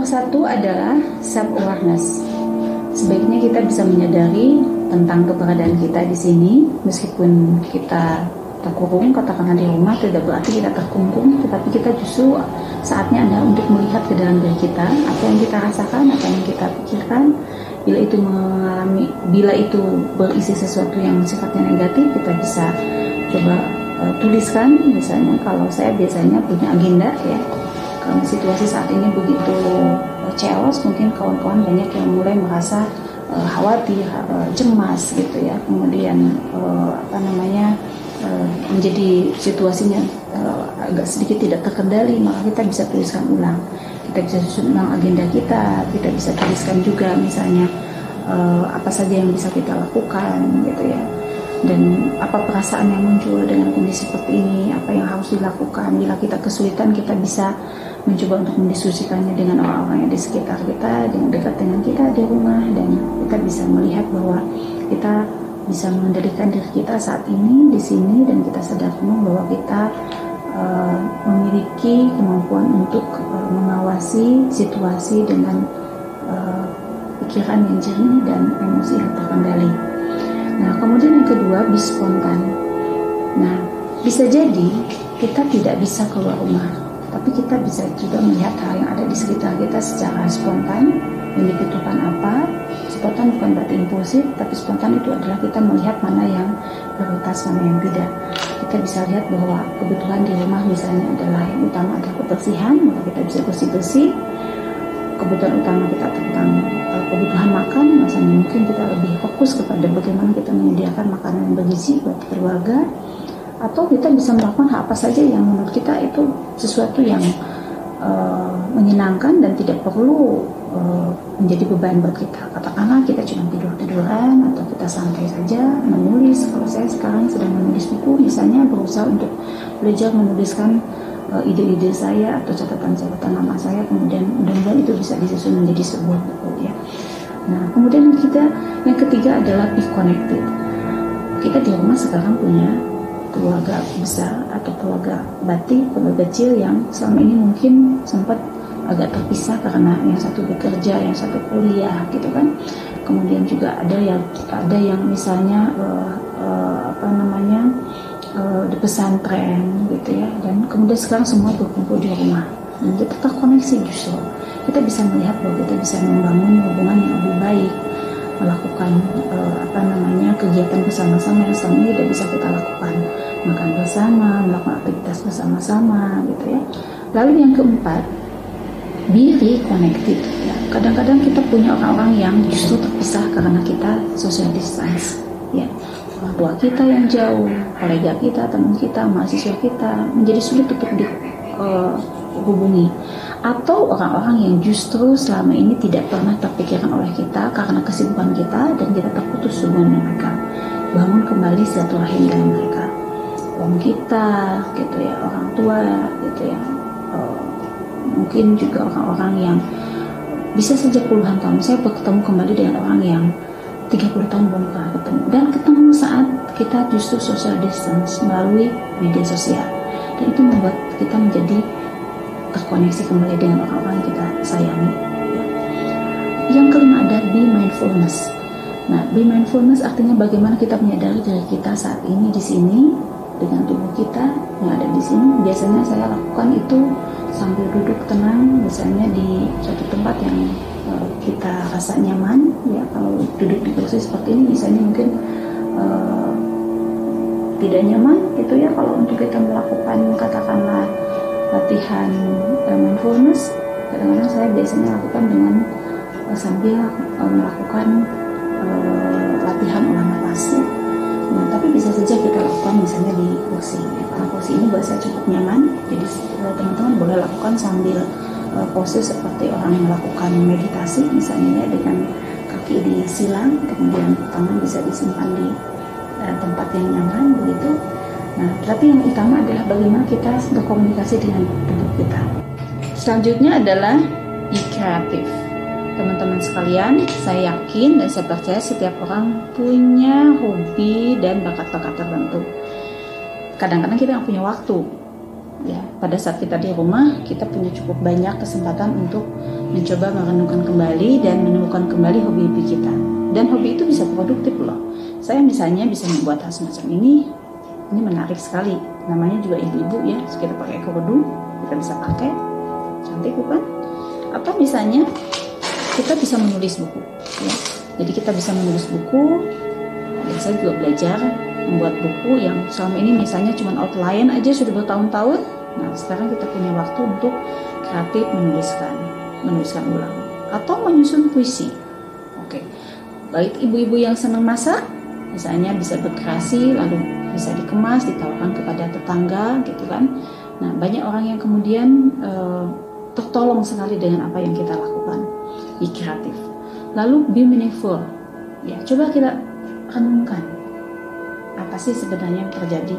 nomor satu adalah self awareness. Sebaiknya kita bisa menyadari tentang keberadaan kita di sini, meskipun kita terkurung katakanlah di rumah tidak berarti kita terkungkung tetapi kita justru saatnya adalah untuk melihat ke dalam diri kita apa yang kita rasakan apa yang kita pikirkan bila itu mengalami bila itu berisi sesuatu yang sifatnya negatif kita bisa coba uh, tuliskan misalnya kalau saya biasanya punya agenda ya karena situasi saat ini begitu uh, chaos mungkin kawan-kawan banyak yang mulai merasa uh, khawatir uh, cemas gitu ya. Kemudian uh, apa namanya uh, menjadi situasinya uh, agak sedikit tidak terkendali maka kita bisa tuliskan ulang. Kita bisa susun ulang agenda kita kita bisa tuliskan juga misalnya uh, apa saja yang bisa kita lakukan gitu ya. Dan apa perasaan yang muncul dengan kondisi seperti ini harus dilakukan bila kita kesulitan kita bisa mencoba untuk mendiskusikannya dengan orang-orang yang di sekitar kita dengan dekat dengan kita di rumah dan kita bisa melihat bahwa kita bisa mengendalikan diri kita saat ini di sini dan kita sadar penuh bahwa kita uh, memiliki kemampuan untuk uh, mengawasi situasi dengan uh, pikiran yang jernih dan emosi yang terkendali. Nah, kemudian yang kedua, bis spontan. Nah, bisa jadi kita tidak bisa keluar rumah, tapi kita bisa juga melihat hal yang ada di sekitar kita secara spontan, yang dibutuhkan apa. Spontan bukan berarti impulsif, tapi spontan itu adalah kita melihat mana yang prioritas, mana yang tidak. Kita bisa lihat bahwa kebutuhan di rumah misalnya adalah yang utama adalah kebersihan maka kita bisa bersih bersih kebutuhan utama kita tentang uh, kebutuhan makan misalnya mungkin kita lebih fokus kepada bagaimana kita menyediakan makanan yang bergizi buat keluarga atau kita bisa melakukan apa saja yang menurut kita itu sesuatu yang uh, menyenangkan dan tidak perlu uh, menjadi beban buat kita. Katakanlah kita cuma tidur tiduran atau kita santai saja menulis. Kalau saya sekarang sedang menulis buku misalnya berusaha untuk belajar menuliskan uh, ide-ide saya atau catatan-catatan nama saya kemudian mudah-mudahan itu bisa disusun menjadi sebuah buku ya. Nah kemudian kita yang ketiga adalah be connected. Kita di rumah sekarang punya keluarga besar atau keluarga batik, keluarga kecil yang selama ini mungkin sempat agak terpisah karena yang satu bekerja, yang satu kuliah gitu kan. Kemudian juga ada yang ada yang misalnya uh, uh, apa namanya uh, di pesantren gitu ya. Dan kemudian sekarang semua berkumpul di rumah. Dan kita terkoneksi justru. Kita bisa melihat bahwa kita bisa membangun hubungan yang lebih baik melakukan uh, apa namanya kegiatan bersama-sama yang selama ini tidak bisa kita lakukan. Makan bersama melakukan aktivitas bersama-sama gitu ya. Lalu yang keempat be reconnected ya kadang-kadang kita punya orang-orang yang justru terpisah karena kita social distance. Ya orang tua kita yang jauh kolega kita teman kita mahasiswa kita menjadi sulit untuk dihubungi uh, atau orang-orang yang justru selama ini tidak pernah terpikirkan oleh kita karena kesibukan kita dan kita terputus hubungan dengan mereka. Bangun kembali silaturahim dengan mereka. Om kita gitu ya orang tua gitu ya. Uh, mungkin juga orang-orang yang bisa saja puluhan tahun. Saya bertemu kembali dengan orang yang 30 tahun belum pernah ketemu. Dan ketemu saat kita justru social distance melalui media sosial. Dan itu membuat kita menjadi terkoneksi kembali dengan orang-orang yang kita sayangi. Yang kelima ada be mindfulness. Nah, be mindfulness artinya bagaimana kita menyadari diri kita saat ini di sini dengan tubuh kita yang ada di sini. Biasanya saya lakukan itu sambil duduk tenang, misalnya di suatu tempat yang uh, kita rasa nyaman. Ya, kalau duduk di kursi seperti ini, misalnya mungkin uh, tidak nyaman, gitu ya. Kalau untuk kita melakukan latihan uh, mindfulness kadang-kadang saya biasanya lakukan dengan uh, sambil uh, melakukan uh, latihan olah nafas. Nah, tapi bisa saja kita lakukan misalnya di kursi. Ya. Karena kursi ini buat saya cukup nyaman, jadi teman-teman boleh lakukan sambil uh, pose seperti orang yang melakukan meditasi, misalnya ya, dengan kaki disilang, kemudian tangan bisa disimpan di uh, tempat yang nyaman, begitu. Nah, tapi yang utama adalah bagaimana kita berkomunikasi dengan tubuh kita. Selanjutnya adalah be kreatif. Teman-teman sekalian, saya yakin dan saya percaya setiap orang punya hobi dan bakat-bakat tertentu. Kadang-kadang kita nggak punya waktu ya pada saat kita di rumah kita punya cukup banyak kesempatan untuk mencoba merenungkan kembali dan menemukan kembali hobi-hobi kita dan hobi itu bisa produktif loh saya misalnya bisa membuat hal semacam ini ini menarik sekali. Namanya juga ibu-ibu ya kita pakai kerudung kita bisa pakai. Cantik bukan? Atau misalnya kita bisa menulis buku ya. Jadi kita bisa menulis buku. Dan saya juga belajar membuat buku yang selama ini misalnya cuma outline aja sudah bertahun-tahun. Nah sekarang kita punya waktu untuk kreatif menuliskan menuliskan ulang. Atau menyusun puisi. Oke. Baik ibu-ibu yang senang masak misalnya bisa berkreasi lalu bisa dikemas ditawarkan kepada tetangga gitu kan. Nah banyak orang yang kemudian uh, tertolong sekali dengan apa yang kita lakukan. Di kreatif lalu be meaningful. Ya coba kita renungkan. Apa sih sebenarnya yang terjadi?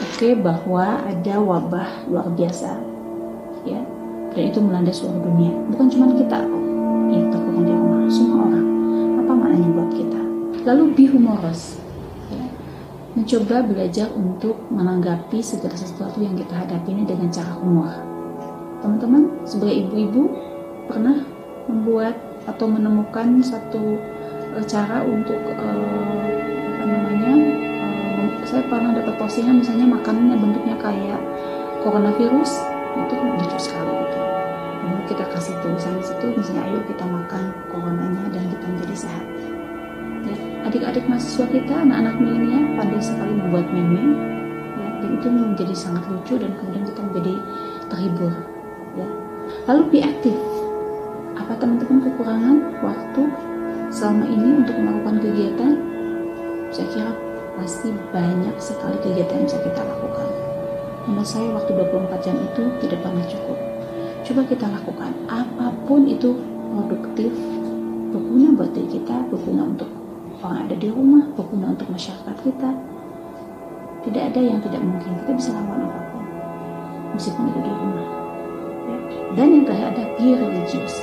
Oke bahwa ada wabah luar biasa. Ya dan itu melanda seluruh dunia. Bukan cuma kita yang terkurung di rumah semua orang. Apa maknanya buat kita? Lalu be humorous. Mencoba belajar untuk menanggapi segala sesuatu yang kita hadapi ini dengan cara humor. Teman-teman sebagai ibu-ibu pernah membuat atau menemukan satu uh, cara untuk uh, apa namanya uh, saya pernah dapat postingan misalnya makanannya bentuknya kayak coronavirus itu lucu sekali gitu kita kasih tulisan di situ misalnya ayo kita makan coronanya dan kita menjadi sehat ya adik-adik mahasiswa kita anak-anak milenial pandai sekali membuat meme ya dan itu menjadi sangat lucu dan kemudian kita menjadi terhibur ya lalu be aktif apa teman-teman kekurangan waktu selama ini untuk melakukan kegiatan? Saya kira pasti banyak sekali kegiatan yang bisa kita lakukan. Menurut saya waktu 24 jam itu tidak pernah cukup. Coba kita lakukan apa pun itu produktif, berguna buat diri kita, berguna untuk orang ada di rumah, berguna untuk masyarakat kita. Tidak ada yang tidak mungkin. Kita bisa lakukan apa pun, meskipun itu di rumah. Ya. Dan yang terakhir ada be religious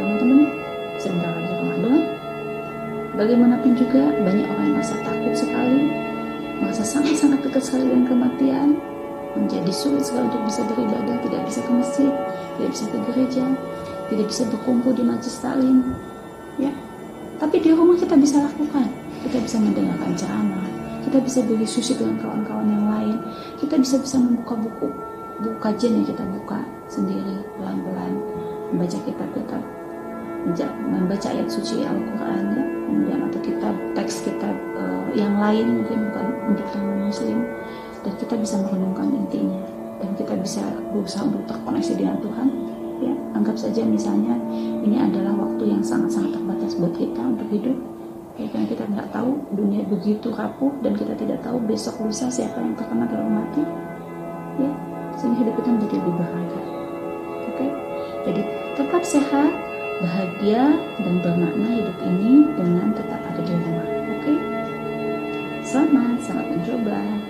teman-teman sebentar lagi Ramadan bagaimanapun juga banyak orang yang merasa takut sekali merasa sangat-sangat dekat sekali dengan kematian menjadi sulit sekali untuk bisa beribadah tidak bisa ke masjid tidak bisa ke gereja tidak bisa berkumpul di majlis taklim ya tapi di rumah kita bisa lakukan. Kita bisa mendengarkan ceramah kita bisa berdiskusi dengan kawan-kawan yang lain. Kita bisa bisa membuka buku buku kajian yang kita buka sendiri pelan-pelan. Membaca kitab-kitab. Membaca ayat suci Al-Quran ya. Kemudian atau kitab teks kitab uh, yang lain mungkin bukan untuk non muslim. Dan kita bisa merenungkan intinya. Dan kita bisa berusaha untuk terkoneksi dengan Tuhan anggap saja misalnya ini adalah waktu yang sangat-sangat terbatas buat kita untuk hidup. Ya karena kita nggak tahu dunia begitu rapuh dan kita tidak tahu besok lusa siapa yang terkena atau mati. Ya sehingga hidup kita menjadi lebih berharga. Oke? Okay? jadi tetap sehat bahagia dan bermakna hidup ini dengan tetap ada di rumah. Oke? Okay? selamat selamat mencoba.